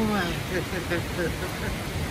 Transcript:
Oh my boy.